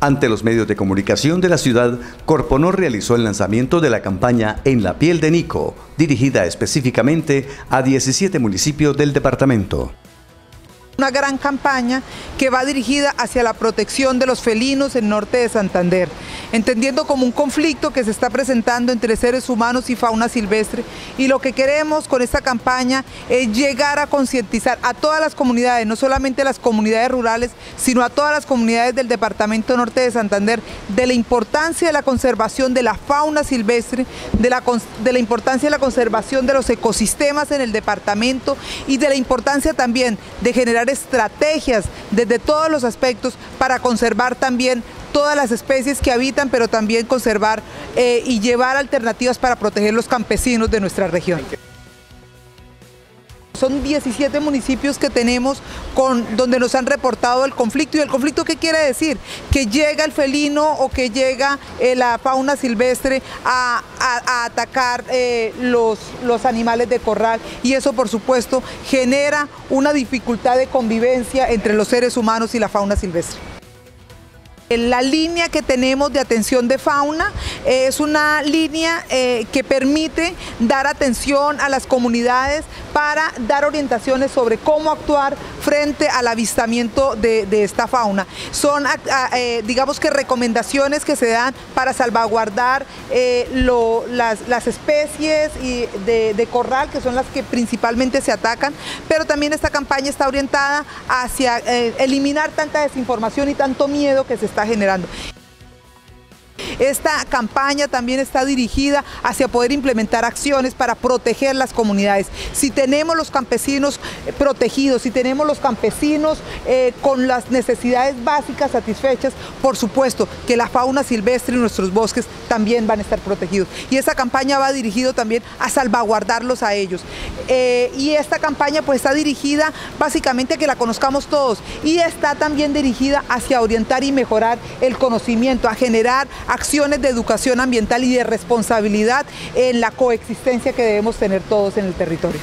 Ante los medios de comunicación de la ciudad, Corponor realizó el lanzamiento de la campaña En la piel de Nico, dirigida específicamente a 17 municipios del departamento una gran campaña que va dirigida hacia la protección de los felinos en norte de Santander, entendiendo como un conflicto que se está presentando entre seres humanos y fauna silvestre. Y lo que queremos con esta campaña es llegar a concientizar a todas las comunidades, no solamente las comunidades rurales, sino a todas las comunidades del departamento norte de Santander, de la importancia de la conservación de la fauna silvestre, de la, de la importancia de la conservación de los ecosistemas en el departamento y de la importancia también de generar estrategias desde todos los aspectos para conservar también todas las especies que habitan, pero también conservar eh, y llevar alternativas para proteger los campesinos de nuestra región. Son 17 municipios que tenemos con, donde nos han reportado el conflicto. ¿Y el conflicto qué quiere decir? Que llega el felino o que llega eh, la fauna silvestre a, atacar eh, los, los animales de corral. Y eso, por supuesto, genera una dificultad de convivencia entre los seres humanos y la fauna silvestre. La línea que tenemos de atención de fauna es una línea eh, que permite dar atención a las comunidades para dar orientaciones sobre cómo actuar frente al avistamiento de, esta fauna. Son, eh, digamos que recomendaciones que se dan para salvaguardar eh, las, especies de, de corral, que son las que principalmente se atacan, pero también esta campaña está orientada hacia eliminar tanta desinformación y tanto miedo que se está generando. Esta campaña también está dirigida hacia poder implementar acciones para proteger las comunidades. Si tenemos los campesinos eh, protegidos, si tenemos los campesinos eh, con las necesidades básicas satisfechas, por supuesto que la fauna silvestre y nuestros bosques también van a estar protegidos. Y esta campaña va dirigido también a salvaguardarlos a ellos. Eh, y esta campaña pues está dirigida básicamente a que la conozcamos todos y está también dirigida hacia orientar y mejorar el conocimiento, a generar de educación ambiental y de responsabilidad en la coexistencia que debemos tener todos en el territorio.